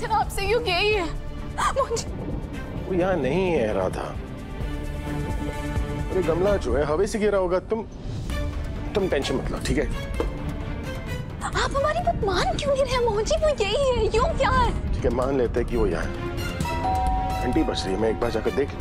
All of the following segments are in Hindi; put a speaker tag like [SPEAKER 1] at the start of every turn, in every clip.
[SPEAKER 1] थे ना आपसे युग यही है। मुझे
[SPEAKER 2] वो यहाँ नहीं है राधा। अरे गमला जो है हवे से गिरा होगा। तुम तुम टेंशन मत लो ठीक है?
[SPEAKER 1] आप हमारी बात मान क्यों नहीं रहे मोहन जी वो यही है। युग क्या है?
[SPEAKER 2] ठीक है मान लेते हैं कि वो यहाँ है। घंटी बज रही है मैं एक बार जाकर देख लूँ।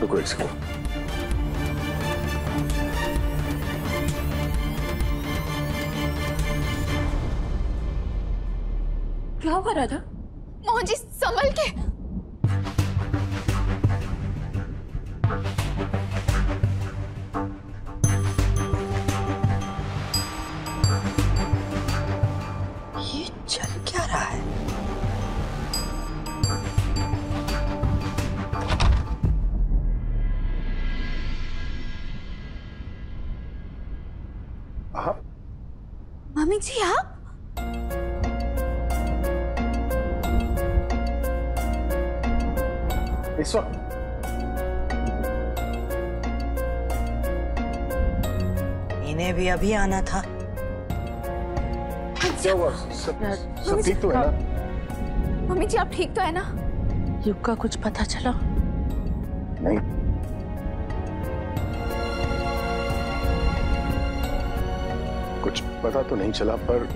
[SPEAKER 2] रुको एक सेकंड
[SPEAKER 1] क्या हुआ राधा? मोहन जी संभल के।
[SPEAKER 3] ये चल क्या रहा है?
[SPEAKER 2] हाँ?
[SPEAKER 1] मम्मी जी आप
[SPEAKER 2] इस वक्त
[SPEAKER 3] इन्हें भी अभी आना था।
[SPEAKER 2] क्या हुआ? सब सब ठीक तो है ना?
[SPEAKER 1] मम्मी जी आप ठीक तो है ना?
[SPEAKER 4] युग का कुछ पता चला?
[SPEAKER 2] नहीं। कुछ पता तो नहीं चला पर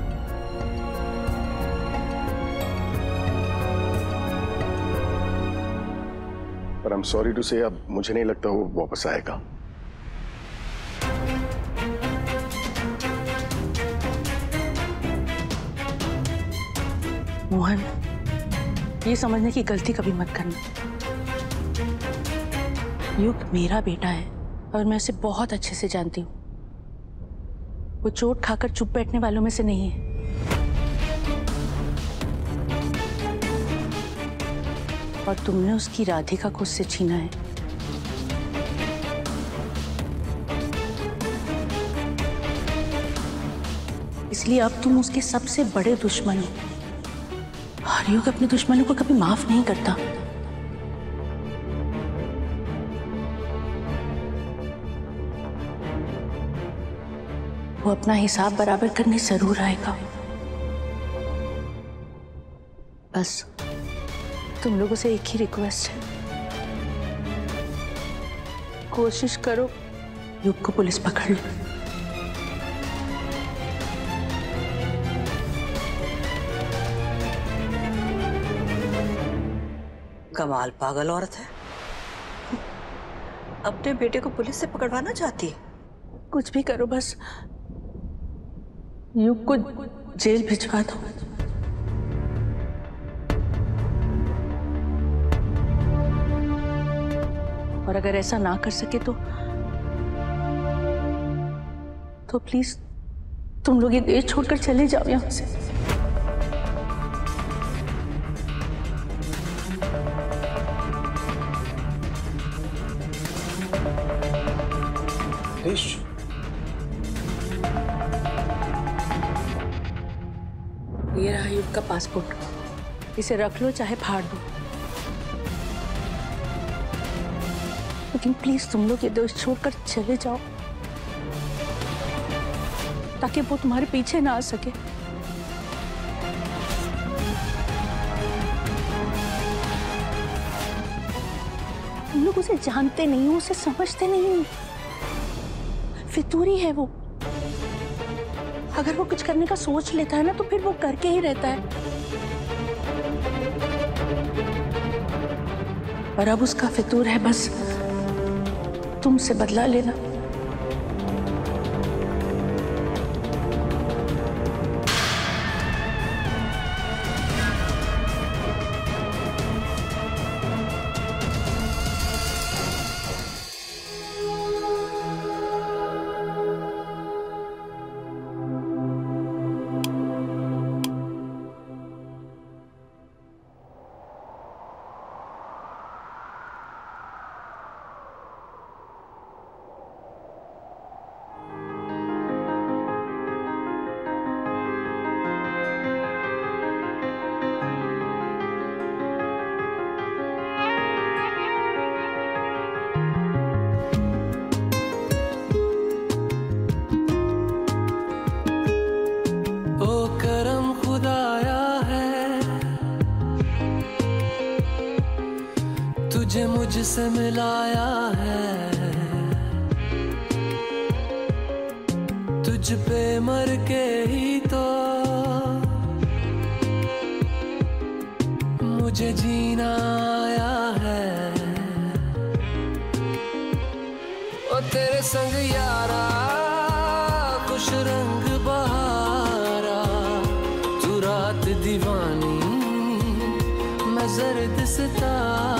[SPEAKER 2] पर आई एम सॉरी टू से अब मुझे नहीं लगता वो वापस आएगा।
[SPEAKER 4] मोहन, ये समझने की गलती कभी मत करना। युग मेरा बेटा है और मैं उसे बहुत अच्छे से जानती हूँ। वो चोट खाकर चुप बैठने वालों में से नहीं है। और तुमने उसकी राधिका को उससे छीना है। इसलिए अब तुम उसके सबसे बड़े दुश्मन हो। और युग अपने दुश्मनों को कभी माफ़ नहीं करता। वो अपना हिसाब बराबर करने ज़रूर आएगा। बस। तुम लोगों से एक ही रिक्वेस्ट है। कोशिश करो युग को पुलिस पकड़ ले।
[SPEAKER 3] कमाल पागल औरत है। अपने बेटे को पुलिस से पकड़वाना चाहती है?
[SPEAKER 4] कुछ भी करो बस युग को जेल भिजवा दो। और अगर ऐसा ना कर सके तो तो प्लीज़ तुम लोग ये देश छोड़कर चले जाओ यहाँ से।
[SPEAKER 2] देश।
[SPEAKER 4] ये रहा युग का पासपोर्ट इसे रख लो चाहे फाड़ दो। लेकिन प्लीज़ तुम लोग ये देश छोड़कर चले जाओ। ताकि वो तुम्हारे पीछे ना आ सके। तुम लोग उसे जानते नहीं हो, उसे समझते नहीं फितूरी है वो। अगर वो कुछ करने का सोच लेता है ना तो फिर वो करके ही रहता है। और अब उसका फितूर है बस। तुमसे बदला लेना।
[SPEAKER 5] तुझसे मिलाया है। तुझ पे मर के ही तो मुझे जीना आया है। ओ, तेरे संग यारा खुश रंग बहारा। तू रात दीवानी, मैं जर्द सितारा।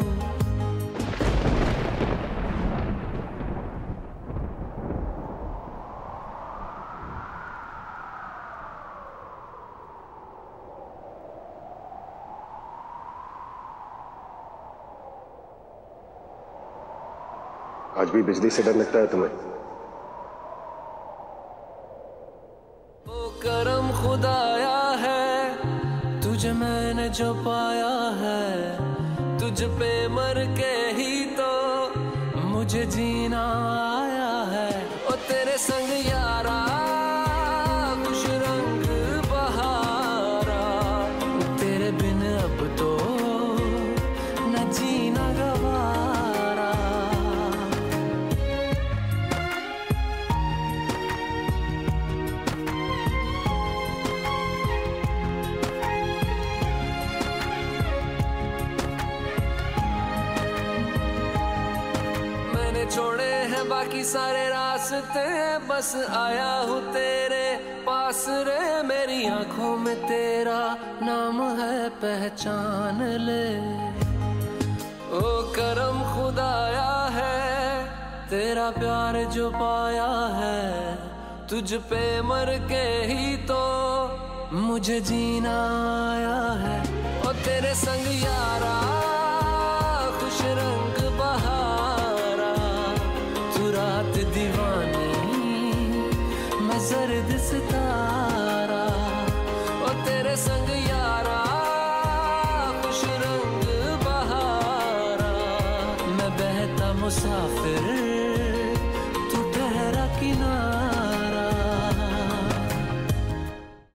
[SPEAKER 2] आज भी बिजली से डर लगता है तुम्हें।
[SPEAKER 5] वो करम खुदाया है, तुझे मैंने जो पाया है। तुझ पे मर के ही तो मुझे जीना आया है। ओ तेरे संग यारा बाकी सारे रास्ते बस आया हूँ तेरे पास रे। मेरी आँखों में तेरा नाम है, पहचान ले। ओ करम खुदाया है, तेरा प्यार जो पाया है, तुझ पे मर के ही तो मुझे जीना आया है। ओ तेरे संग यारा